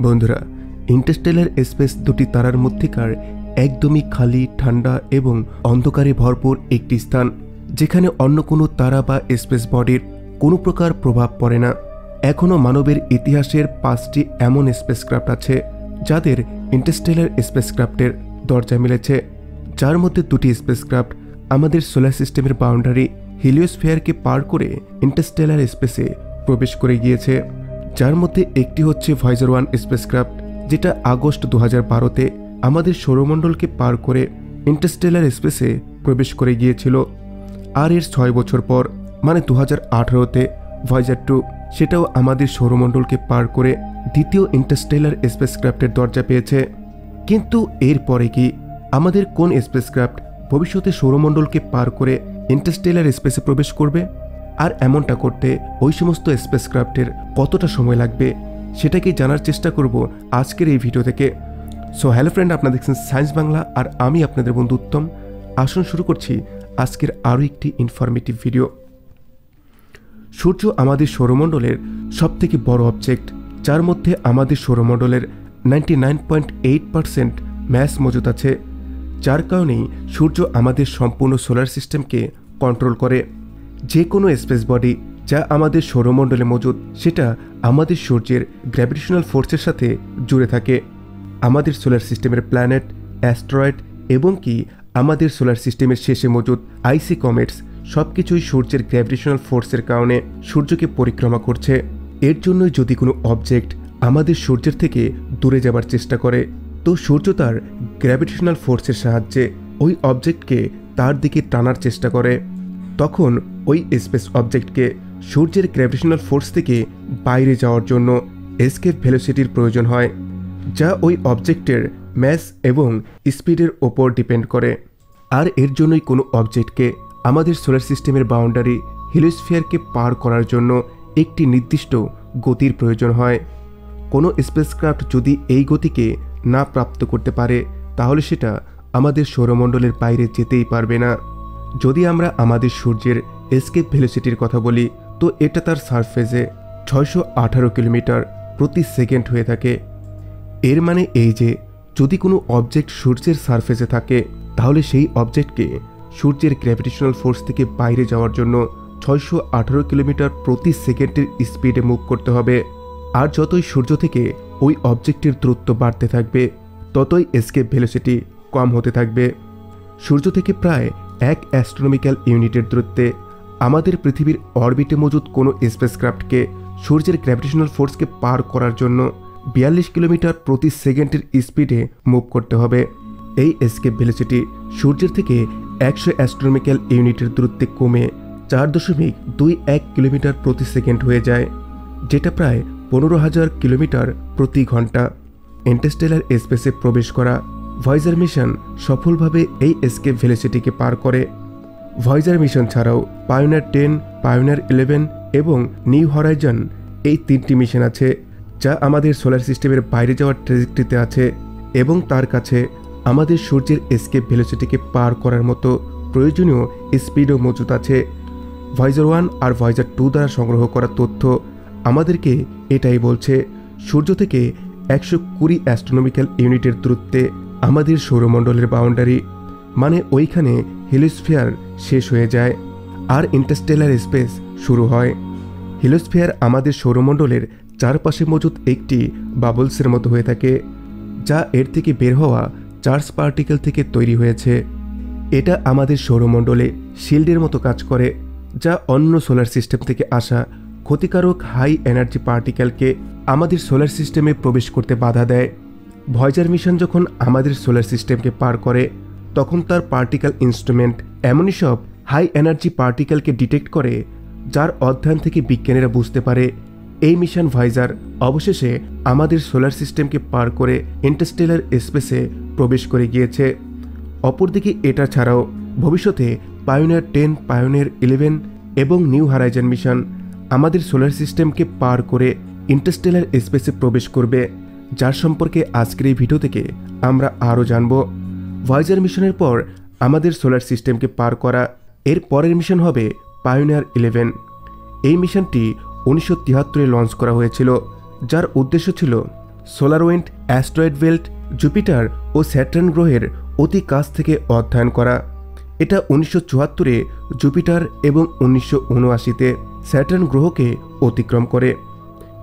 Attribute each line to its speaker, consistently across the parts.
Speaker 1: বন্ধুরা Interstellar space দুটি তারার মধ্যেকার একদমই খালি, ঠান্ডা এবং অন্ধকারে ভরপুর একটি স্থান, যেখানে অন্য কোনো তারা বা স্পেস বডির কোনো প্রকার প্রভাব পড়ে না। এখনও মানবের ইতিহাসের পাঁচটি এমন স্পেসক্রাফট আছে, যাদের ইন্টারস্টেলার স্পেসক্রাফটের দরজা মিলেছে। যার মধ্যে দুটি স্পেসক্রাফট আমাদের সোলার সিস্টেমের বাউন্ডারি হিলিওস্ফিয়ারকে পার করে ইন্টারস্টেলার স্পেসে প্রবেশ করে গিয়েছে। যার মধ্যে একটি হচ্ছে ভয়েজার ওয়ান স্পেসক্রাফট যেটা আগস্ট দু হাজার বারোতে আমাদের সৌরমণ্ডলকে পার করে ইন্টারস্টেলার স্পেসে প্রবেশ করে গিয়েছিল। আর এর ছয় বছর পর মানে দু হাজার আঠারোতে ভয়েজার টু সেটাও আমাদের সৌরমণ্ডলকে পার করে দ্বিতীয় ইন্টারস্টেলার স্পেসক্রাফটের দরজা পেয়েছে। কিন্তু এরপরে কি আমাদের কোন স্পেসক্রাফ্ট ভবিষ্যতে সৌরমণ্ডলকে পার করে ইন্টারস্টেলার স্পেসে প্রবেশ করবে? আর এমনটা করতে ওই সমস্ত স্পেসক্রাফটের কতটা সময় লাগবে, সেটাকেই জানার চেষ্টা করব আজকের এই ভিডিও থেকে। সো হ্যালো ফ্রেন্ড আপনারা দেখছেন সায়েন্স বাংলা আর আমি আপনাদের বন্ধু উত্তম। আসুন শুরু করছি আজকের আরও একটি ইনফরমেটিভ ভিডিও সূর্য আমাদের সৌরমণ্ডলের সবথেকে বড় অবজেক্ট যার মধ্যে আমাদের সৌরমণ্ডলের ninety nine point eight percent mass মজুদ আছে, যার কারণেই সূর্য আমাদের সম্পূর্ণ সোলার সিস্টেমকে কন্ট্রোল করে। যে কোনো স্পেস বডি যা আমাদের সৌরমণ্ডলে মজুদ, সেটা আমাদের সূর্যের গ্র্যাভিটেশনাল ফোর্সের সাথে জুড়ে থাকে। আমাদের সোলার সিস্টেমের প্ল্যানেট অ্যাস্ট্রয়েড এবং কি আমাদের সোলার সিস্টেমের শেষে মজুদ আইসি কমেটস সব কিছুই সূর্যের গ্র্যাভিটেশনাল ফোর্সের কারণে সূর্যকে পরিক্রমা করছে। এর জন্যই যদি কোনো অবজেক্ট আমাদের সূর্যের থেকে দূরে যাবার চেষ্টা করে, তো সূর্য তার গ্র্যাভিটেশনাল ফোর্সের সাহায্যে ওই অবজেক্টকে তার দিকে টানার চেষ্টা করে। তখন ওই স্পেস অবজেক্টকে সূর্যের গ্র্যাভিটেশনাল ফোর্স থেকে বাইরে যাওয়ার জন্য এসকেপ ভেলোসিটির প্রয়োজন হয়, যা ওই অবজেক্টের ম্যাস এবং স্পিডের ওপর ডিপেন্ড করে। আর এর জন্যই কোনো অবজেক্টকে আমাদের সোলার সিস্টেমের বাউন্ডারি হিলোস্ফিয়ারকে পার করার জন্য একটি নির্দিষ্ট গতির প্রয়োজন হয়। কোনো স্পেসক্রাফট যদি এই গতিকে না প্রাপ্ত করতে পারে, তাহলে সেটা আমাদের সৌরমণ্ডলের বাইরে যেতেই পারবে না। যদি আমরা আমাদের সূর্যের এসকেপ ভেলোসিটির কথা বলি, তো এটা তার সারফেসে ছয়শো আঠারো কিলোমিটার প্রতি সেকেন্ড হয়ে থাকে। এর মানে এই যে, যদি কোনো অবজেক্ট সূর্যের সারফেসে থাকে, তাহলে সেই অবজেক্টকে সূর্যের গ্র্যাভিটেশনাল ফোর্স থেকে বাইরে যাওয়ার জন্য ছয়শো আঠারো কিলোমিটার প্রতি সেকেন্ডের স্পিডে মুভ করতে হবে। আর যতই সূর্য থেকে ওই অবজেক্টের দূরত্ব বাড়তে থাকবে, ততই এসকেপ ভেলোসিটি কম হতে থাকবে। সূর্য থেকে প্রায় এক অ্যাস্ট্রোনমিক্যাল ইউনিটের দূরত্বে আমাদের পৃথিবীর অরবিটে মজুদ কোনো স্পেসক্রাফটকে সূর্যের গ্র্যাভিটেশনাল ফোর্সকে পার করার জন্য বিয়াল্লিশ কিলোমিটার প্রতি সেকেন্ডের স্পিডে মুভ করতে হবে। এই এসকেপ ভেলোসিটি সূর্যের থেকে একশো অ্যাস্ট্রোনমিক্যাল ইউনিটের দূরত্বে কমে চার দশমিক দুই এক কিলোমিটার প্রতি সেকেন্ড হয়ে যায়, যেটা প্রায় পনেরো হাজার কিলোমিটার প্রতি ঘণ্টা। ইন্টারস্টেলার স্পেসে প্রবেশ করা ভয়েজার মিশন সফলভাবে এই এসকেপ ভেলোসিটিকে পার করে। ভয়েজার মিশন ছাড়াও পায়োনার টেন পায়োনার ইলেভেন এবং নিউ হরাইজন এই তিনটি মিশন আছে, যা আমাদের সোলার সিস্টেমের বাইরে যাওয়ার ট্রেজেক্টরিতে আছে এবং তার কাছে আমাদের সূর্যের এসকেপ ভেলোসিটিকে পার করার মতো প্রয়োজনীয় স্পিডও মজুদ আছে। ভয়েজার ওয়ান আর ভয়েজার টু দ্বারা সংগ্রহ করা তথ্য আমাদেরকে এটাই বলছে, সূর্য থেকে একশো কুড়ি অ্যাস্ট্রোনমিক্যাল ইউনিটের দূরত্বে আমাদের সৌরমণ্ডলের বাউন্ডারি মানে ওইখানে হিলোস্ফিয়ার শেষ হয়ে যায় আর ইন্টারস্টেলার স্পেস শুরু হয়। হিলোস্ফিয়ার আমাদের সৌরমণ্ডলের চারপাশে মজুদ একটি বাবলসের মতো হয়ে থাকে, যা এর থেকে বের হওয়া চার্জ পার্টিকেল থেকে তৈরি হয়েছে। এটা আমাদের সৌরমণ্ডলে শিল্ডের মতো কাজ করে, যা অন্য সোলার সিস্টেম থেকে আসা ক্ষতিকারক হাই এনার্জি পার্টিকেলকে আমাদের সোলার সিস্টেমে প্রবেশ করতে বাধা দেয়। ভয়েজার মিশন যখন আমাদের সোলার সিস্টেমকে পার করে, তখন তার পার্টিকেল ইনস্ট্রুমেন্ট এমনই সব হাই এনার্জি পার্টিকেলকে ডিটেক্ট করে, যার অধ্যয়ন থেকে বিজ্ঞানীরা বুঝতে পারে এই মিশন ভাইজার অবশেষে আমাদের সোলার সিস্টেমকে পার করে ইন্টারস্টেলার স্পেসে প্রবেশ করে গিয়েছে। অপরদিকে এটা ছাড়াও ভবিষ্যতে পায়োনিয়ার টেন পায়োনিয়ার ইলেভেন এবং নিউ হারাইজান মিশন আমাদের সোলার সিস্টেমকে পার করে ইন্টারস্টেলার স্পেসে প্রবেশ করবে। যার সম্পর্কে আজকের এই ভিডিও থেকে আমরা আরও জানব। ভয়েজার মিশনের পর আমাদের সোলার সিস্টেমকে পার করা এর পরের মিশন হবে পায়োনিয়ার ইলেভেন এই মিশনটি উনিশশো তিয়াত্তরে লঞ্চ করা হয়েছিল, যার উদ্দেশ্য ছিল solar wind asteroid belt Jupiter ও স্যাটার্ন গ্রহের অতি কাছ থেকে অধ্যয়ন করা। এটা উনিশশো চুয়াত্তরে জুপিটার এবং উনিশশো উনআশিতে স্যাটার্ন গ্রহকে অতিক্রম করে।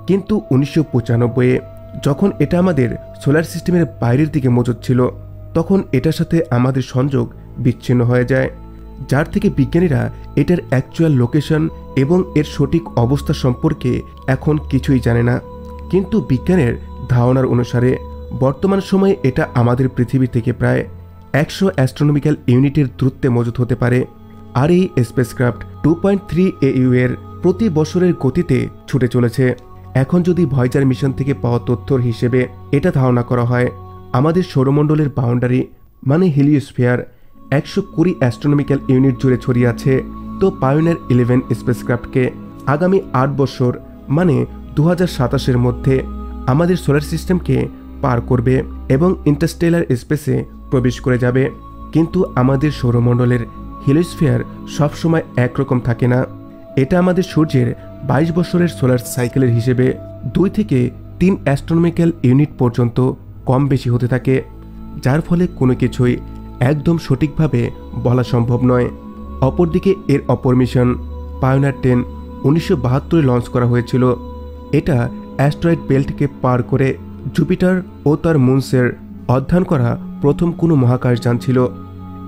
Speaker 1: কিন্তু উনিশশো পঁচানব্বইয়ে যখন এটা আমাদের সোলার সিস্টেমের বাইরের দিকে মজুদ ছিল, তখন এটার সাথে আমাদের সংযোগ বিচ্ছিন্ন হয়ে যায়, যার থেকে বিজ্ঞানীরা এটার অ্যাকচুয়াল লোকেশন এবং এর সঠিক অবস্থা সম্পর্কে এখন কিছুই জানে না। কিন্তু বিজ্ঞানের ধারণার অনুসারে, বর্তমান সময়ে এটা আমাদের পৃথিবী থেকে প্রায় একশো অ্যাস্ট্রোনমিক্যাল ইউনিটের দূরত্বে মজুত হতে পারে। আর এই spacecraft two point three AU এর প্রতি বছরের গতিতে ছুটে চলেছে। এখন যদি ভয়জার মিশন থেকে পাওয়া তথ্যর হিসেবে এটা ধারণা করা হয়, আমাদের সৌরমণ্ডলের বাউন্ডারি মানে হিলিওস্ফিয়ার একশো কুড়ি অ্যাস্ট্রোনমিক্যাল ইউনিট জুড়ে ছড়িয়ে আছে। তো পায়োনিয়ার ইলেভেন স্পেসক্রাফটকে আগামী আট বছর মানে দু হাজার সাতাশের মধ্যে আমাদের সোলার সিস্টেমকে পার করবে এবং ইন্টারস্টেলার স্পেসে প্রবেশ করে যাবে। কিন্তু আমাদের সৌরমণ্ডলের হিলিওস্ফিয়ার সবসময় একরকম থাকে না। এটা আমাদের সূর্যের বাইশ বছরের সোলার সাইকেলের হিসেবে দুই থেকে তিন অ্যাস্ট্রোনমিক্যাল ইউনিট পর্যন্ত কম বেশি হতে থাকে, যার ফলে কোনো কিছুই একদম সঠিকভাবে বলা সম্ভব নয়। অপরদিকে এর অপর মিশন পায়োনার টেন উনিশশো বাহাত্তরে লঞ্চ করা হয়েছিল। এটা অ্যাস্ট্রয়েড বেল্টকে পার করে জুপিটার ও তার মুন্সের অধ্যয়ন করা প্রথম কোনো মহাকাশযান ছিল।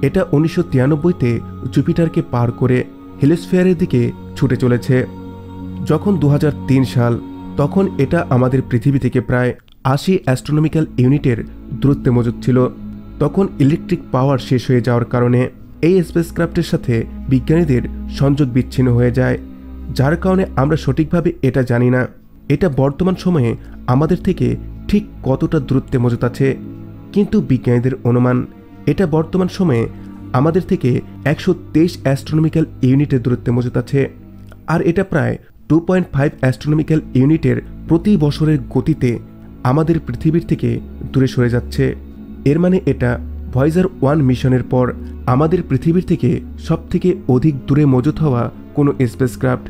Speaker 1: এটা উনিশশো তিরানব্বইতে জুপিটারকে পার করে হিলিস্ফিয়ারের দিকে ছুটে চলেছে। যখন দু হাজার তিন সাল, তখন এটা আমাদের পৃথিবী থেকে প্রায় আশি অ্যাস্ট্রোনমিক্যাল ইউনিটের দূরত্বে মজুদ ছিল। তখন ইলেকট্রিক পাওয়ার শেষ হয়ে যাওয়ার কারণে এই স্পেসক্রাফটের সাথে বিজ্ঞানীদের সংযোগ বিচ্ছিন্ন হয়ে যায়। যার কারণে আমরা সঠিকভাবে এটা জানি না। এটা বর্তমান সময়ে আমাদের থেকে ঠিক কতটা দূরত্বে মজুত আছে। কিন্তু বিজ্ঞানীদের অনুমান, এটা বর্তমান সময়ে আমাদের থেকে একশো তেইশ অ্যাস্ট্রোনমিক্যাল ইউনিটের দূরত্বে মজুত আছে। আর এটা প্রায় টু পয়েন্ট ফাইভ অ্যাস্ট্রোনমিক্যাল ইউনিটের প্রতি বছরের গতিতে আমাদের পৃথিবীর থেকে দূরে সরে যাচ্ছে। এর মানে এটা ভয়েজার ওয়ান মিশনের পর আমাদের পৃথিবীর থেকে সবথেকে অধিক দূরে মজুত হওয়া কোনো স্পেসক্রাফট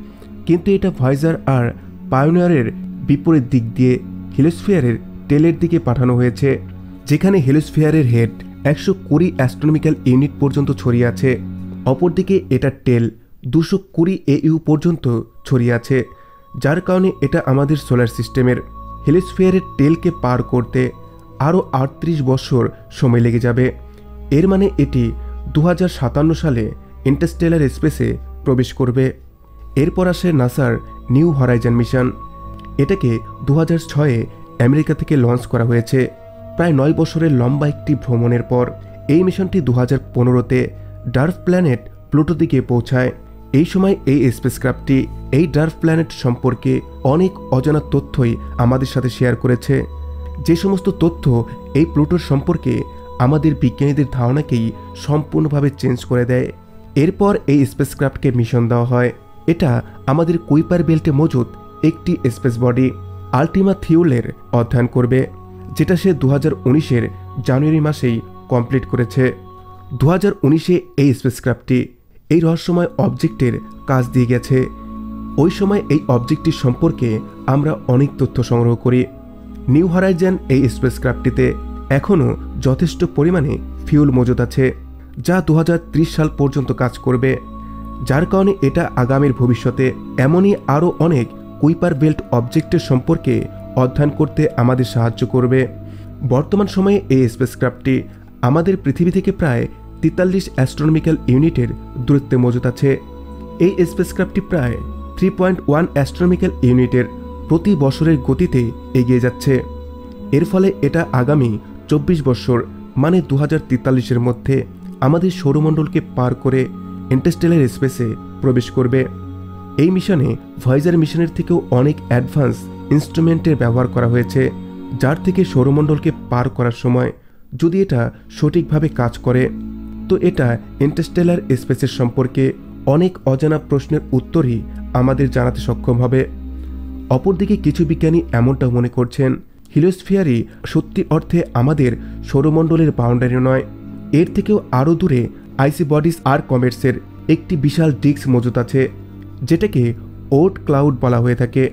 Speaker 1: কিন্তু এটা ভয়েজার আর পায়োনিয়ারের বিপরীত দিক দিয়ে হিলোস্ফিয়ারের টেলের দিকে পাঠানো হয়েছে, যেখানে হেলোস্ফিয়ারের হেড একশো কুড়ি অ্যাস্ট্রোনমিক্যাল ইউনিট পর্যন্ত ছড়িয়ে আছে। অপরদিকে এটার টেল দুশো কুড়ি এইউ পর্যন্ত ছড়িয়ে আছে, যার কারণে এটা আমাদের সোলার সিস্টেমের হেলিস্ফিয়ারের টেলকে পার করতে আরও আটত্রিশ বছর সময় লেগে যাবে। এর মানে এটি দু হাজার সাতান্ন সালে ইন্টারস্টেলার স্পেসে প্রবেশ করবে। এরপর আসে নাসার নিউ হরাইজান মিশন এটাকে দু ছয়ে আমেরিকা থেকে লঞ্চ করা হয়েছে। প্রায় নয় বছরের লম্বা একটি ভ্রমণের পর এই মিশনটি দু হাজার পনেরোতে ডার্ফ প্ল্যানেট প্লুটো দিকে পৌঁছায়। এই সময় এই স্পেসক্রাফটটি এই ডার্ফ প্ল্যানেট সম্পর্কে অনেক অজানা তথ্যই আমাদের সাথে শেয়ার করেছে। যে সমস্ত তথ্য এই প্লুটোর সম্পর্কে আমাদের বিজ্ঞানীদের ধারণাকেই সম্পূর্ণভাবে চেঞ্জ করে দেয়। এরপর এই স্পেসক্রাফটকে মিশন দেওয়া হয়। এটা আমাদের কুইপার বেল্টে মজুদ একটি স্পেস বডি, আলটিমা থিউলের অধ্যয়ন করবে, যেটা সে দু হাজার জানুয়ারি মাসেই কমপ্লিট করেছে। দু হাজার এই স্পেসক্রাফটটি এই রহস্যময় অবজেক্টের কাজ দিয়ে গেছে। ওই সময় এই অবজেক্টটির সম্পর্কে আমরা অনেক তথ্য সংগ্রহ করি। নিউ হরাইজান এই স্পেসক্রাফটটিতে এখনও যথেষ্ট পরিমাণে ফিউল মজুদ আছে, যা দু হাজার ত্রিশ সাল পর্যন্ত কাজ করবে। যার কারণে এটা আগামীর ভবিষ্যতে এমনই আরও অনেক কুইপার বেল্ট অবজেক্টের সম্পর্কে অধ্যয়ন করতে আমাদের সাহায্য করবে। বর্তমান সময়ে এই স্পেসক্রাফটটি আমাদের পৃথিবী থেকে প্রায় তেতাল্লিশ অ্যাস্ট্রোনমিক্যাল ইউনিটের দূরত্বে মজুত আছে। এই স্পেসক্রাফটটি প্রায় থ্রি পয়েন্ট ওয়ান অ্যাস্ট্রোনমিক্যাল ইউনিটের প্রতি বছরের গতিতে এগিয়ে যাচ্ছে। এর ফলে এটা আগামী চব্বিশ বছর মানে দু হাজার মধ্যে আমাদের সৌরমণ্ডলকে পার করে ইন্টারস্টেলার স্পেসে প্রবেশ করবে। এই মিশনে ভয়েজার মিশনের থেকেও অনেক অ্যাডভান্স ইনস্ট্রুমেন্টের ব্যবহার করা হয়েছে, যার থেকে সৌরমণ্ডলকে পার করার সময় যদি এটা সঠিকভাবে কাজ করে। তো এটা ইন্টারস্টেলার স্পেসের সম্পর্কে অনেক অজানা প্রশ্নের উত্তরই আমাদের জানাতে সক্ষম হবে। অপরদিকে কিছু বিজ্ঞানী এমনটা মনে করছেন, হিলোস্ফিয়ারই সত্যি অর্থে আমাদের সৌরমণ্ডলের বাউন্ডারি নয়। এর থেকেও আরও দূরে আইসি বডিস আর কমেটসের একটি বিশাল ডিস্ক মজুত আছে, যেটাকে ওট ক্লাউড বলা হয়ে থাকে।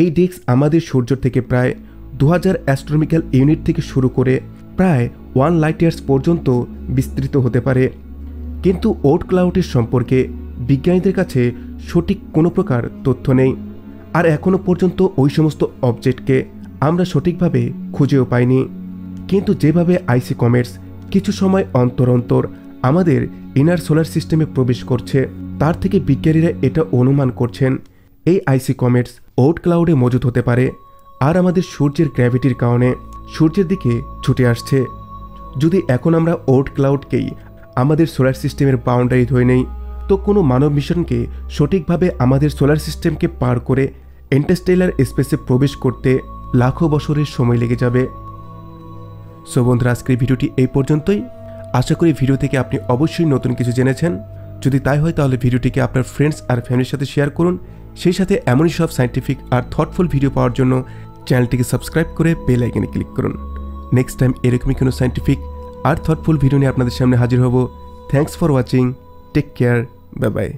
Speaker 1: এই ডিস্ক আমাদের সূর্য থেকে প্রায় দু হাজার অ্যাস্ট্রোনমিক্যাল ইউনিট থেকে শুরু করে প্রায় ওয়ান লাইট ইয়ার্স পর্যন্ত বিস্তৃত হতে পারে। কিন্তু ওট ক্লাউডের সম্পর্কে বিজ্ঞানীদের কাছে সঠিক কোনো প্রকার তথ্য নেই। আর এখনও পর্যন্ত ওই সমস্ত অবজেক্টকে আমরা সঠিকভাবে খুঁজেও পাইনি। কিন্তু যেভাবে আইসি কমেটস কিছু সময় অন্তর অন্তর আমাদের ইনার সোলার সিস্টেমে প্রবেশ করছে, তার থেকে বিজ্ঞানীরা এটা অনুমান করছেন, এই আইসি কমেটস ওট ক্লাউডে মজুদ হতে পারে, আর আমাদের সূর্যের গ্র্যাভিটির কারণে সূর্যের দিকে ছুটে আসছে। যদি এখন আমরা ওট ক্লাউডকেই আমাদের সোলার সিস্টেমের বাউন্ডারি ধরে নেই, তো কোনো মানব মিশনকে সঠিকভাবে আমাদের সোলার সিস্টেমকে পার করে এন্টারস্টেলার স্পেসে প্রবেশ করতে লাখো বছরের সময় লেগে যাবে। সো বন্ধুরা, আজকের ভিডিওটি এই পর্যন্তই। আশা করি ভিডিও থেকে আপনি অবশ্যই নতুন কিছু জেনেছেন। যদি তাই হয়, তাহলে ভিডিওটিকে আপনার ফ্রেন্ডস আর ফ্যামিলির সাথে শেয়ার করুন। সেই সাথে এমনই সব সাইন্টিফিক আর থটফুল ভিডিও পাওয়ার জন্য চ্যানেলটিকে সাবস্ক্রাইব করে বেল আইকনে ক্লিক করুন। নেক্সট টাইম এরকমই কোনো সাইন্টিফিক আর থটফুল ভিডিও নিয়ে আপনাদের সামনে হাজির হব। Thanks for watching take care bye bye